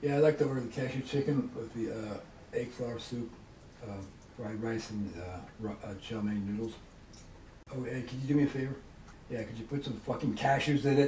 Yeah, I'd like to order the cashew chicken with the uh, egg flower soup, uh, fried rice, and uh, uh, chow mein noodles. Oh, hey, could you do me a favor? Yeah, could you put some fucking cashews in it?